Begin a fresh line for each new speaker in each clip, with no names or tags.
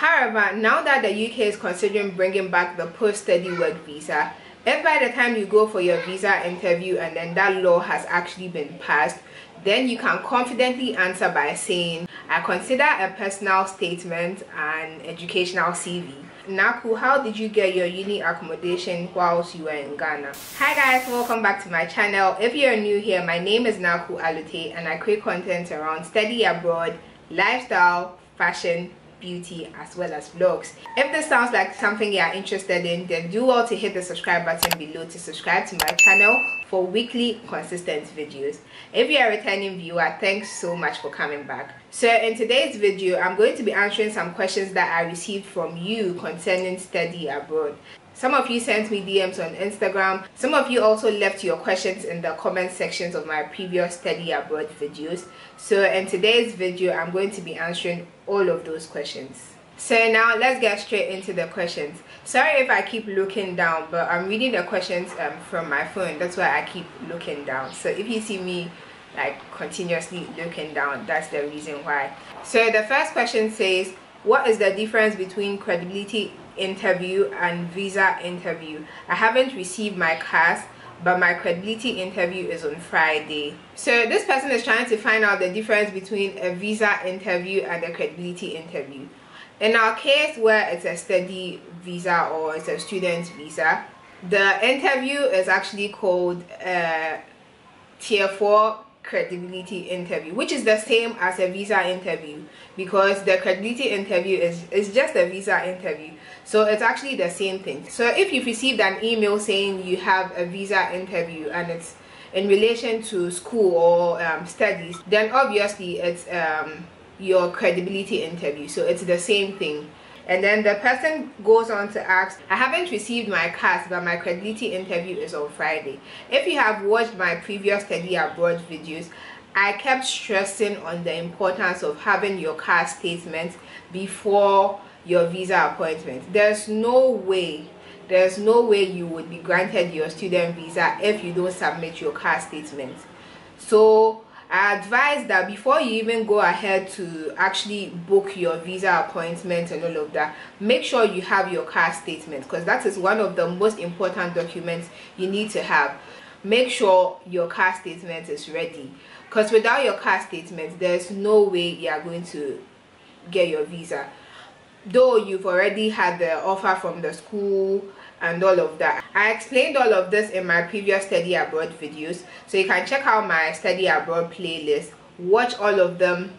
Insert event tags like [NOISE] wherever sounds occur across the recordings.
However, now that the UK is considering bringing back the post-study work visa, if by the time you go for your visa interview and then that law has actually been passed, then you can confidently answer by saying, I consider a personal statement an educational CV. Naaku, how did you get your uni accommodation whilst you were in Ghana? Hi guys, welcome back to my channel. If you're new here, my name is Naaku Allotey and I create content around study abroad, lifestyle, fashion, beauty as well as vlogs. If this sounds like something you're interested in then do well to hit the subscribe button below to subscribe to my channel for weekly consistent videos if you're a returning viewer thanks so much for coming back so in today's video i'm going to be answering some questions that i received from you concerning study abroad some of you sent me DMs on Instagram. Some of you also left your questions in the comment sections of my previous study abroad videos. So in today's video, I'm going to be answering all of those questions. So now let's get straight into the questions. Sorry if I keep looking down, but I'm reading the questions um, from my phone. That's why I keep looking down. So if you see me like continuously looking down, that's the reason why. So the first question says, what is the difference between credibility interview and visa interview i haven't received my CAS but my credibility interview is on friday so this person is trying to find out the difference between a visa interview and a credibility interview in our case where it's a study visa or it's a student visa the interview is actually called tier 4 credibility interview which is the same as a visa interview because the credibility interview is is just a visa interview. So it's actually the same thing. So if you've received an email saying you have a visa interview and it's in relation to school or um, studies then obviously it's um, your credibility interview. So it's the same thing. And then the person goes on to ask i haven't received my CAS but my credibility interview is on friday. If you have watched my previous study abroad videos i kept stressing on the importance of having your CAS statement before your visa appointment. There's no way there's no way you would be granted your student visa if you don't submit your CAS statement. So I advise that before you even go ahead to actually book your visa appointment and all of that, make sure you have your CAS statement because that is one of the most important documents you need to have. Make sure your CAS statement is ready because without your CAS statement, there's no way you are going to get your visa. Though you've already had the offer from the school and all of that i explained all of this in my previous study abroad videos so you can check out my study abroad playlist watch all of them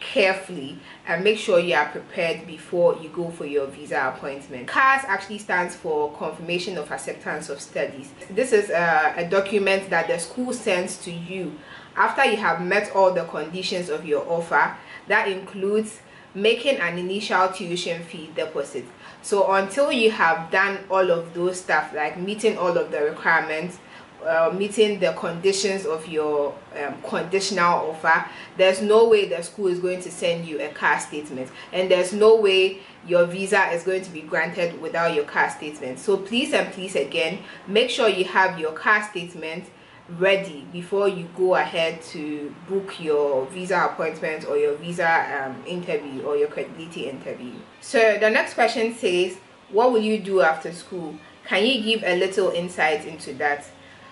carefully and make sure you are prepared before you go for your visa appointment. CAS actually stands for Confirmation of Acceptance of Studies. This is a, a, document that the school sends to you after you have met all the conditions of your offer. That includes making an initial tuition fee deposit. So until you have done all of those stuff like meeting all of the requirements uh, meeting the conditions of your um, conditional offer there's no way the school is going to send you a CAS statement. And there's no way your visa is going to be granted without your CAS statement. So please and please again make sure you have your CAS statement ready before you go ahead to book your visa appointment or your visa um, interview or your credibility interview. So the next question says, what will you do after school? Can you give a little insight into that?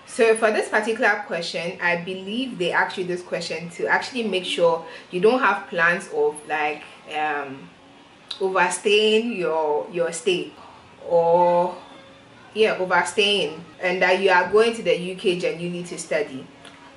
So for this particular question, I believe they asked you this question to actually make sure you don't have plans of like um, overstaying your your stay or yeah overstaying. And that you are going to the uk and you need to study.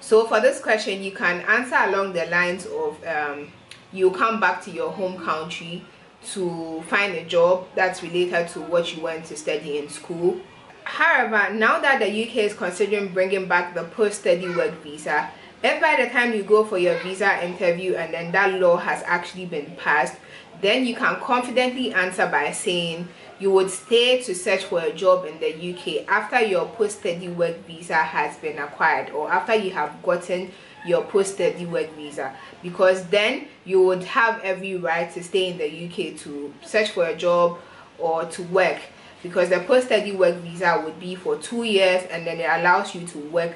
So for this question you can answer along the lines of um, you come back to your home country to find a job that's related to what you went to study in school. However now that the uk is considering bringing back the post-study work visa if by the time you go for your visa interview and then that law has actually been passed then you can confidently answer by saying you would stay to search for a job in the UK after your post-study work visa has been acquired or after you have gotten your post-study work visa because then you would have every right to stay in the UK to search for a job or to work because the post-study work visa would be for two years and then it allows you to work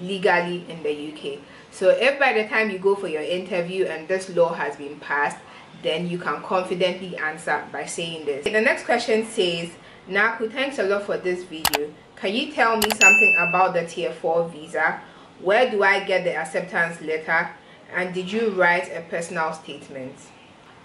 legally in the UK. So if by the time you go for your interview and this law has been passed, then you can confidently answer by saying this. The next question says, Naaku, thanks a lot for this video. Can you tell me something about the tier 4 visa? Where do I get the acceptance letter? And did you write a personal statement?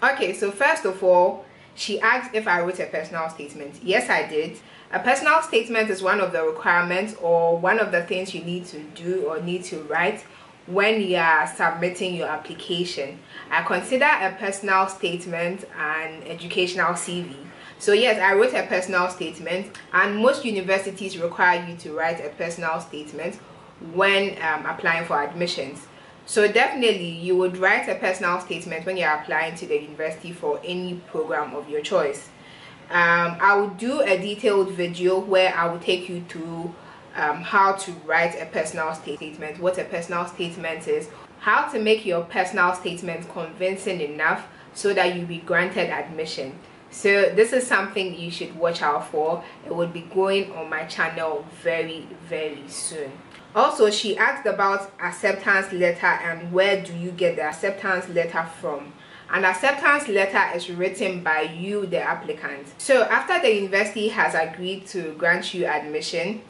Okay, so first of all, she asked if I wrote a personal statement. Yes, I did. A personal statement is one of the requirements or one of the things you need to do or need to write when you are submitting your application. I consider a personal statement an educational CV. So yes, I wrote a personal statement and most universities require you to write a personal statement when um, applying for admissions. So definitely you would write a personal statement when you're applying to the university for any program of your choice. Um, I will do a detailed video where I will take you through um, how to write a personal statement, what a personal statement is, how to make your personal statement convincing enough so that you be granted admission. So this is something you should watch out for. It will be going on my channel very, very soon. Also, she asked about acceptance letter and where do you get the acceptance letter from an acceptance letter is written by you the applicant so after the university has agreed to grant you admission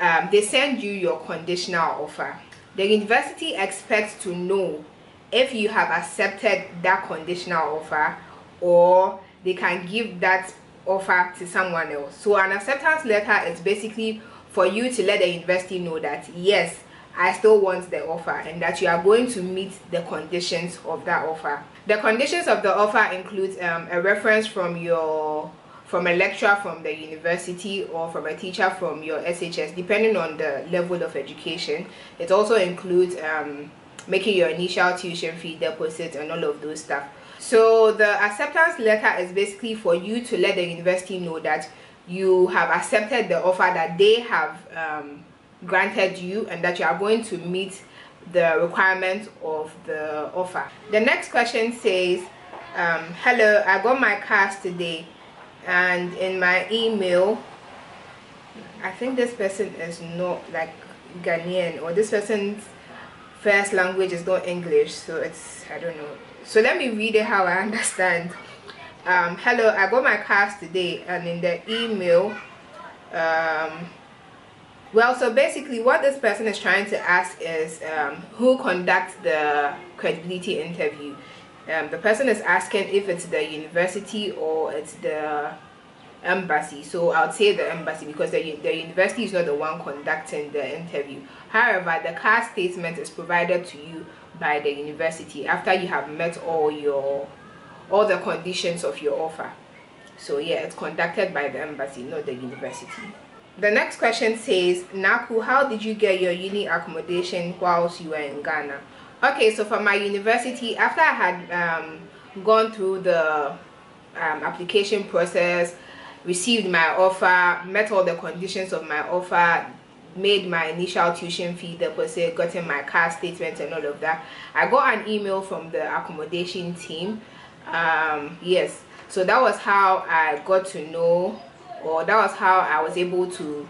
um, they send you your conditional offer the university expects to know if you have accepted that conditional offer or they can give that offer to someone else so an acceptance letter is basically for you to let the university know that yes I still want the offer and that you are going to meet the conditions of that offer. The conditions of the offer include um, a reference from your from a lecturer from the university or from a teacher from your SHS depending on the level of education. It also includes um, making your initial tuition fee deposit and all of those stuff. So the acceptance letter is basically for you to let the university know that you have accepted the offer that they have um, granted you and that you are going to meet the requirements of the offer. The next question says, um, hello, I got my CAS today and in my email, I think this person is not like Ghanaian or this person's first language is not English so it's I don't know so let me read it how I [LAUGHS] understand um, hello I got my CAS today and in the email um, well, so basically what this person is trying to ask is um, who conducts the credibility interview. Um, the person is asking if it's the university or it's the embassy. So I would say the embassy because the, the university is not the one conducting the interview. However, the CAS statement is provided to you by the university after you have met all your all the conditions of your offer. So yeah, it's conducted by the embassy, not the university. The next question says, Naaku, how did you get your uni accommodation whilst you were in Ghana? Okay, so for my university, after I had um, gone through the um, application process, received my offer, met all the conditions of my offer, made my initial tuition fee deposit, gotten my CAS statement and all of that, I got an email from the accommodation team. Um, yes, so that was how I got to know or that was how I was able to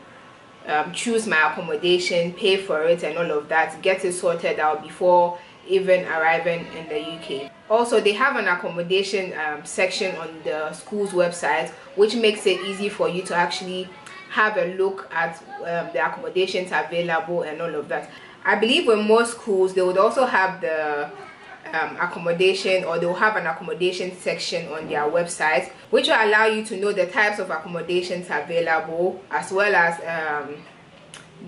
um, choose my accommodation, pay for it and all of that, get it sorted out before even arriving in the UK. Also, they have an accommodation um, section on the school's website, which makes it easy for you to actually have a look at um, the accommodations available and all of that. I believe with most schools, they would also have the um, accommodation or they'll have an accommodation section on their website which will allow you to know the types of accommodations available as well as um,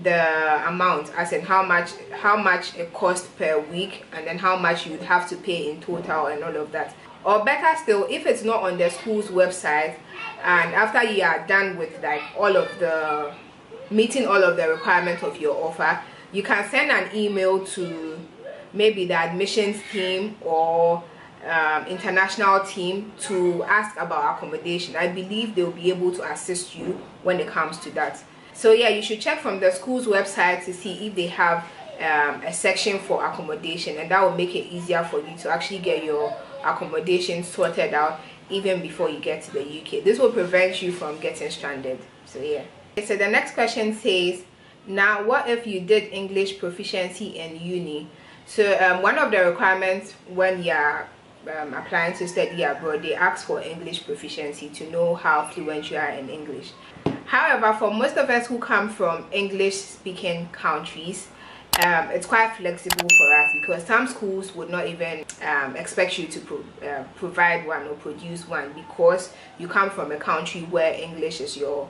the amount as in how much how much it costs per week and then how much you'd have to pay in total and all of that. Or better still if it's not on the school's website and after you are done with like all of the meeting all of the requirements of your offer you can send an email to maybe the admissions team or um, international team to ask about accommodation. I believe they'll be able to assist you when it comes to that. So yeah, you should check from the school's website to see if they have um, a section for accommodation and that will make it easier for you to actually get your accommodation sorted out even before you get to the UK. This will prevent you from getting stranded. So yeah. Okay, so the next question says, now what if you did English proficiency in uni? So um, one of the requirements when you're um, applying to study abroad they ask for english proficiency to know how fluent you are in english however for most of us who come from english speaking countries um, it's quite flexible for us because some schools would not even um, expect you to pro uh, provide one or produce one because you come from a country where English is your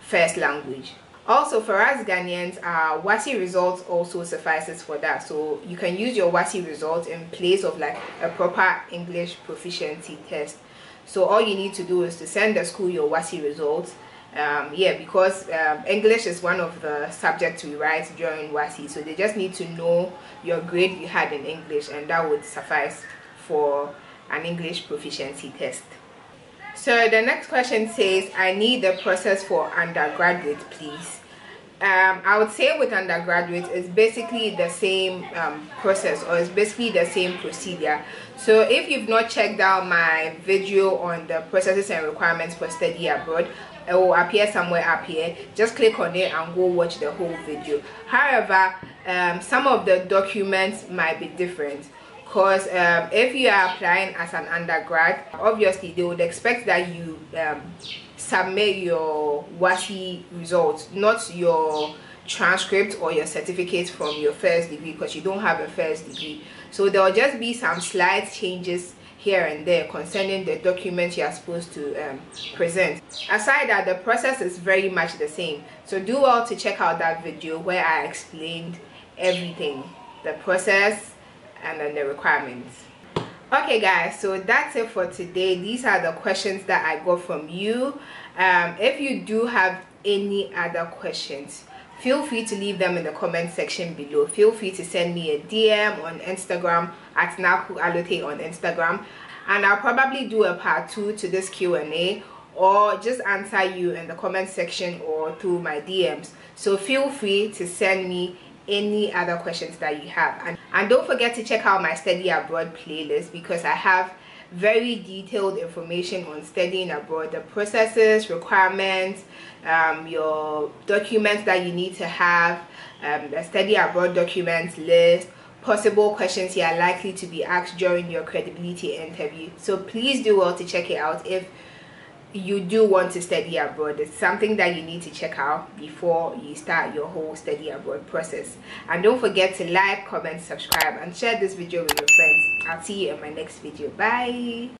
first language. Also, for us Ghanaians, our WASSCE results also suffices for that. So you can use your WASSCE result in place of like a proper English proficiency test. So all you need to do is to send the school your WASSCE results um, yeah because um, English is one of the subjects we write during WASSCE so they just need to know your grade you had in English and that would suffice for an English proficiency test. So the next question says I need the process for undergraduate please. Um, I would say with undergraduate it's basically the same um, process or it's basically the same procedure. So if you've not checked out my video on the processes and requirements for study abroad, it will appear somewhere up here just click on it and go watch the whole video however um, some of the documents might be different because um, if you are applying as an undergrad obviously they would expect that you um, submit your WASSCE results not your transcript or your certificate from your first degree because you don't have a first degree so there will just be some slight changes here and there concerning the documents you are supposed to um, present. Aside that, the process is very much the same. So do well to check out that video where I explained everything, the process and then the requirements. Okay guys, so that's it for today. These are the questions that I got from you. Um, if you do have any other questions, feel free to leave them in the comment section below feel free to send me a dm on instagram at Naaku Allotey on instagram and i'll probably do a part two to this q&a or just answer you in the comment section or through my dms so feel free to send me any other questions that you have. And, and don't forget to check out my study abroad playlist because i have very detailed information on studying abroad the processes requirements um, your documents that you need to have um, the study abroad documents list possible questions you are likely to be asked during your credibility interview. So please do well to check it out if you do want to study abroad it's something that you need to check out before you start your whole study abroad process. And don't forget to like comment subscribe and share this video with your friends. I'll see you in my next video. Bye